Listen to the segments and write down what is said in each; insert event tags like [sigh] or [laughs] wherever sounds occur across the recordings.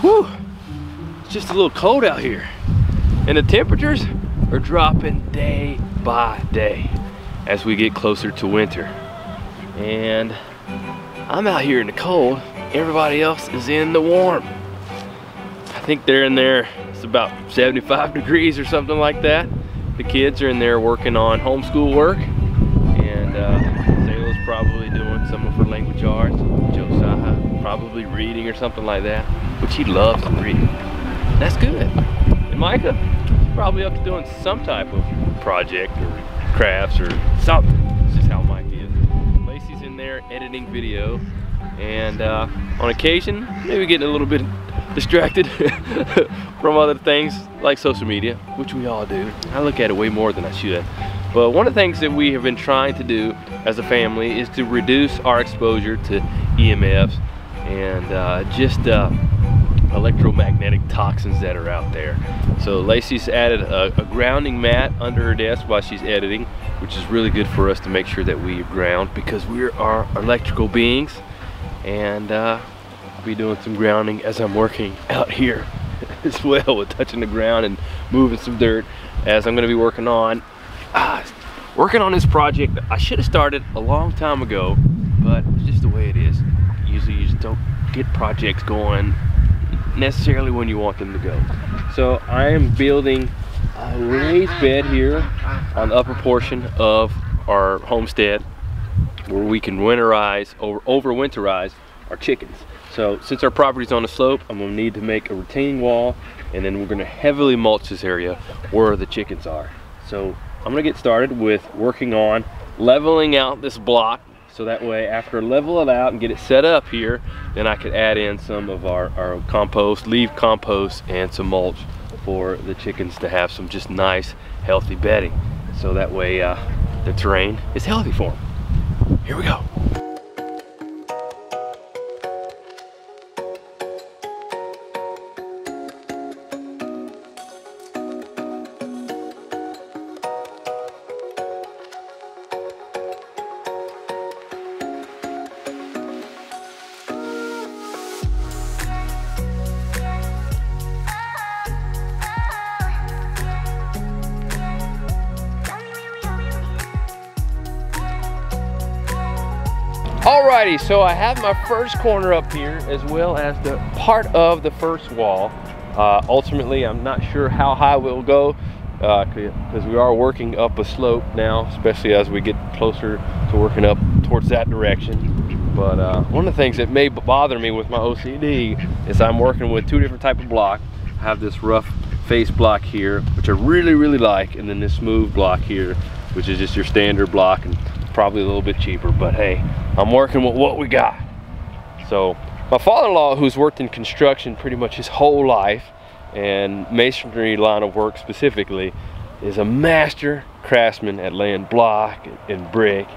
Whew, it's just a little cold out here. And the temperatures are dropping day by day as we get closer to winter. And I'm out here in the cold, everybody else is in the warm. I think they're in there, it's about 75 degrees or something like that. The kids are in there working on homeschool work and uh, probably doing some of her language arts. Josiah probably reading or something like that, which he loves to read. That's good. And Micah, probably up to doing some type of project or crafts or something. It's just how Mike is. Lacey's in there editing video and uh, on occasion, maybe getting a little bit distracted [laughs] from other things like social media, which we all do. I look at it way more than I should. But one of the things that we have been trying to do as a family is to reduce our exposure to EMFs and uh, just uh, electromagnetic toxins that are out there. So Lacey's added a, a, grounding mat under her desk while she's editing, which is really good for us to make sure that we ground because we are electrical beings. And uh, I'll be doing some grounding as I'm working [laughs] out here [laughs] as well with touching the ground and moving some dirt as I'm gonna be working on ah, working on this project I should have started a long time ago but it's just the way it is usually you just don't get projects going necessarily when you want them to go so I am building a raised bed here on the upper portion of our homestead where we can winterize or overwinterize our chickens so since our property's on a slope, I'm gonna need to make a retaining wall and then we're gonna heavily mulch this area where the chickens are. So I'm gonna get started with working on leveling out this block so that way after level it out and get it set up here, then I could add in some of our, our compost, leave compost and some mulch for the chickens to have some just nice healthy bedding. So that way uh, the terrain is healthy for them. Here we go. Alrighty, so I have my first corner up here as well as the part of the first wall. Uh, ultimately, I'm not sure how high we'll go because uh, we are working up a slope now, especially as we get closer to working up towards that direction. But uh, one of the things that may bother me with my OCD is I'm working with two different type of block. I have this rough face block here, which I really, really like, and then this smooth block here, which is just your standard block and probably a little bit cheaper, but hey, I'm working with what we got. So my father-in-law, who's worked in construction pretty much his whole life, and masonry line of work specifically, is a master craftsman at laying block and brick.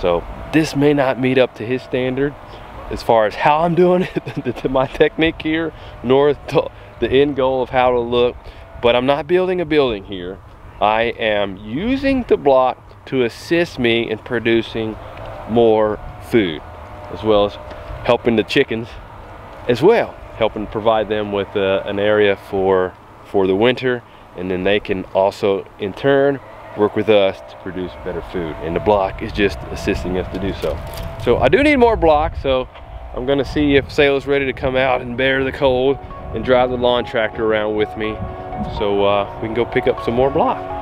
So this may not meet up to his standard as far as how I'm doing it, [laughs] to my technique here, nor the end goal of how to look. But I'm not building a building here. I am using the block to assist me in producing more food as well as helping the chickens as well helping provide them with uh, an area for for the winter. And then they can also in turn work with us to produce better food. And the block is just assisting us to do so. So I do need more blocks so I'm gonna see if Zayla's ready to come out and bear the cold and drive the lawn tractor around with me. So uh, we can go pick up some more blocks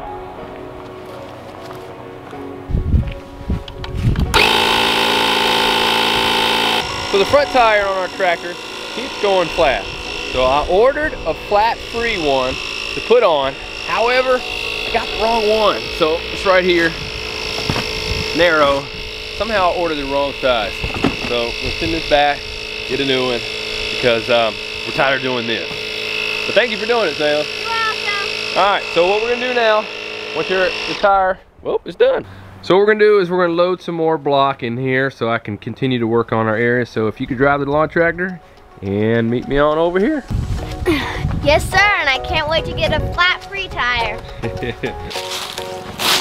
So the front tire on our tractor keeps going flat. So I ordered a flat free one to put on. However, I got the wrong one. So it's right here, narrow. Somehow I ordered the wrong size. So we'll send this back, get a new one because um, we're tired of doing this. But thank you for doing it, Zayla. You're welcome. All right, so what we're gonna do now, once your the tire, well, it's done. So what we're gonna do is we're gonna load some more block in here so I can continue to work on our area. So if you could drive the lawn tractor and meet me on over here. yes, sir, and I can't wait to get a flat free tire. [laughs]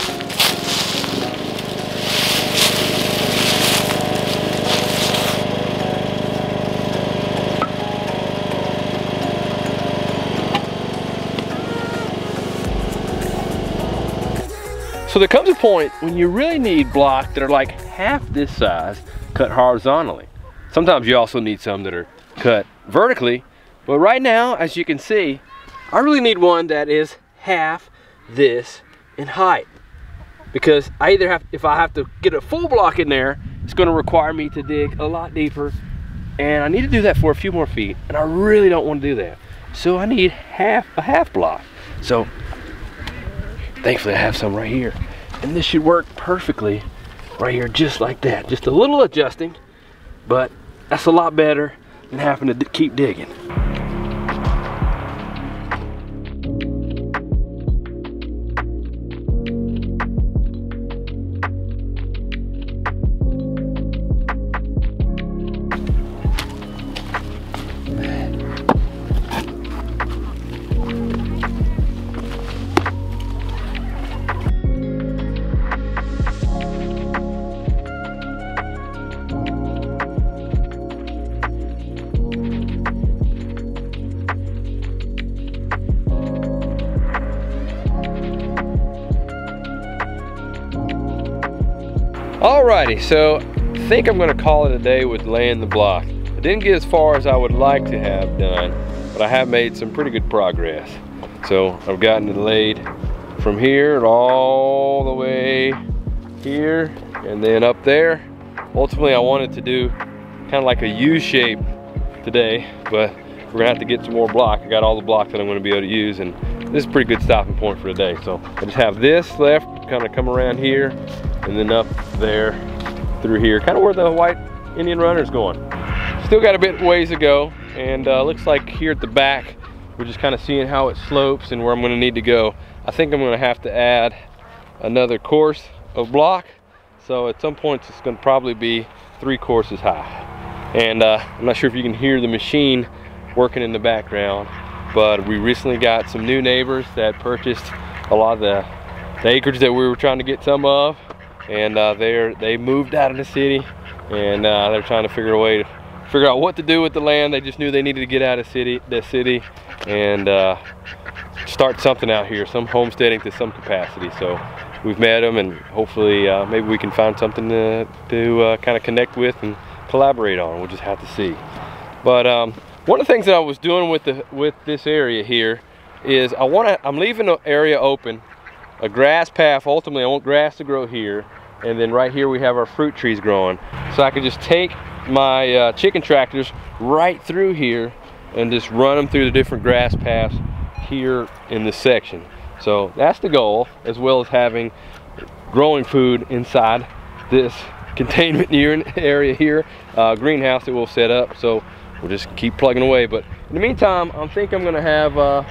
So there comes a point when you really need blocks that are like half this size cut horizontally. Sometimes you also need some that are cut vertically, but right now, as you can see, I really need one that is half this in height. Because I either have, if I have to get a full block in there, it's gonna require me to dig a lot deeper and I need to do that for a few more feet and I really don't want to do that. So I need half a half block. So thankfully I have some right here and this should work perfectly right here just like that. Just a little adjusting, but that's a lot better than having to keep digging. Alrighty, so I think I'm gonna call it a day with laying the block. I didn't get as far as I would like to have done, but I have made some pretty good progress. So I've gotten it laid from here all the way here and then up there. Ultimately, I wanted to do kind of like a U shape today, but we're gonna have to get some more block. I got all the block that I'm gonna be able to use and this is pretty good stopping point for today. So I just have this left, kind of come around here and then up there through here, kind of where the white Indian runner is going. Still got a bit ways to go, and uh, looks like here at the back, we're just kind of seeing how it slopes and where I'm gonna need to go. I think I'm gonna have to add another course of block. So at some points it's gonna probably be three courses high. And uh, I'm not sure if you can hear the machine working in the background, but we recently got some new neighbors that purchased a lot of the, the acreage that we were trying to get some of and uh, they're they moved out of the city and uh, they're trying to figure a way to figure out what to do with the land. They just knew they needed to get out of city the city and uh, start something out here some homesteading to some capacity. So we've met them and hopefully uh, maybe we can find something to, to uh, kind of connect with and collaborate on. We'll just have to see. But um, one of the things that I was doing with the with this area here is I want to I'm leaving the area open a grass path. Ultimately, I want grass to grow here. And then right here we have our fruit trees growing. So I could just take my uh, chicken tractors right through here and just run them through the different grass paths here in this section. So that's the goal, as well as having growing food inside this [laughs] containment area here, uh, greenhouse that we'll set up. So we'll just keep plugging away. But in the meantime, I think I'm gonna have uh,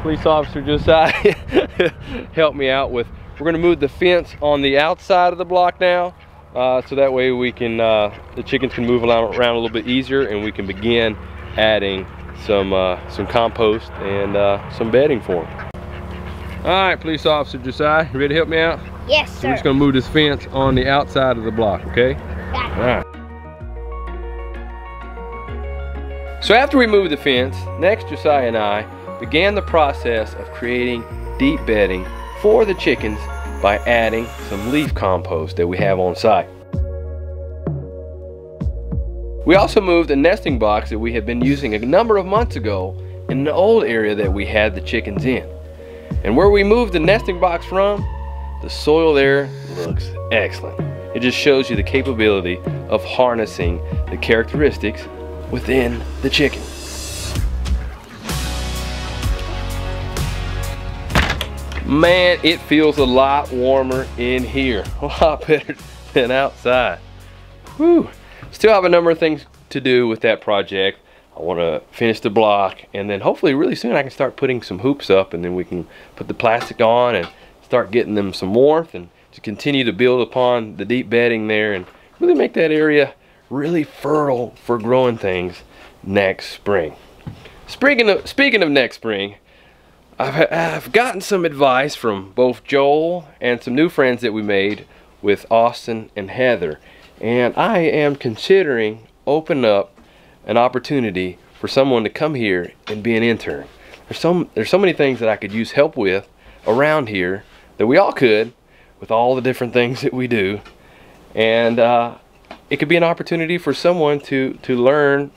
police officer Josiah [laughs] [laughs] help me out with. We're gonna move the fence on the outside of the block now. Uh, so that way we can, uh, the chickens can move around, around a little bit easier and we can begin adding some, uh, some compost and uh, some bedding for them. All right, police officer Josiah, you ready to help me out? Yes, sir. So we're just gonna move this fence on the outside of the block, okay? All right. So after we moved the fence, next Josiah and I began the process of creating deep bedding for the chickens by adding some leaf compost that we have on site. We also moved a nesting box that we had been using a number of months ago in an old area that we had the chickens in. And where we moved the nesting box from, the soil there looks excellent. It just shows you the capability of harnessing the characteristics within the chicken. Man, it feels a lot warmer in here. [laughs] A lot better than outside. Whew. Still have a number of things to do with that project. I want to finish the block and then hopefully really soon I can start putting some hoops up and then we can put the plastic on and start getting them some warmth and to continue to build upon the deep bedding there and really make that area really fertile for growing things next spring. Speaking of, speaking of next spring, I've, I've gotten some advice from both Joel and some new friends that we made with Austin and Heather. And I am considering opening up an opportunity for someone to come here and be an intern. There's so, there's so many things that I could use help with around here that we all could, with all the different things that we do. And uh, it could be an opportunity for someone to, to learn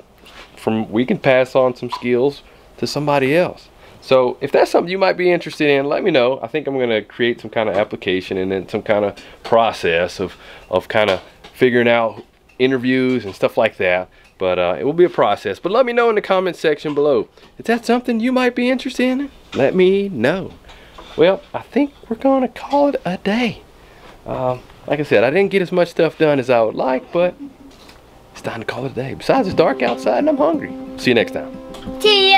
from, we can pass on some skills to somebody else. So if that's something you might be interested in, let me know. I think I'm going to create some kind of application and then some kind of process of, of kind of figuring out interviews and stuff like that. But uh, it will be a process. But let me know in the comment section below. Is that something you might be interested in? Let me know. Well, I think we're going to call it a day. Um, like I said, I didn't get as much stuff done as I would like, but it's time to call it a day. Besides, it's dark outside and I'm hungry. See you next time. See